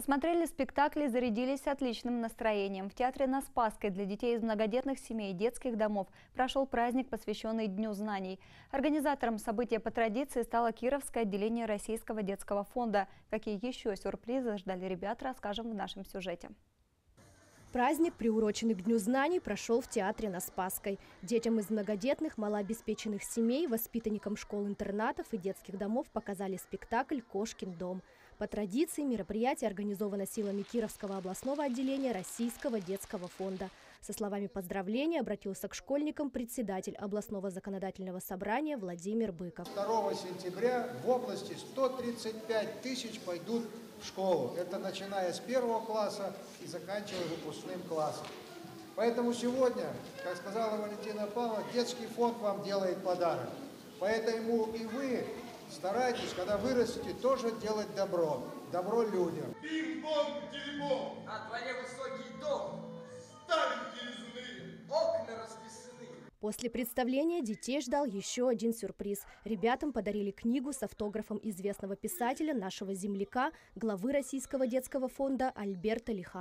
Посмотрели спектакли зарядились отличным настроением. В театре на Спасской для детей из многодетных семей и детских домов прошел праздник, посвященный Дню знаний. Организатором события по традиции стало Кировское отделение Российского детского фонда. Какие еще сюрпризы ждали ребят, расскажем в нашем сюжете. Праздник, приуроченный к Дню знаний, прошел в театре на Спасской. Детям из многодетных, малообеспеченных семей, воспитанникам школ-интернатов и детских домов показали спектакль «Кошкин дом». По традиции мероприятие организовано силами Кировского областного отделения Российского детского фонда. Со словами поздравления обратился к школьникам председатель областного законодательного собрания Владимир Быков. 2 сентября в области 135 тысяч пойдут в школу. Это начиная с первого класса и заканчивая выпускным классом. Поэтому сегодня, как сказала Валентина Павловна, детский фонд вам делает подарок. Поэтому и вы старайтесь, когда вырастете, тоже делать добро. Добро людям. Бим-бом, телебом, На дворе высокий дом, ставеньки резные. окна расписаны. После представления детей ждал еще один сюрприз. Ребятам подарили книгу с автографом известного писателя, нашего земляка, главы Российского детского фонда Альберта Лиха.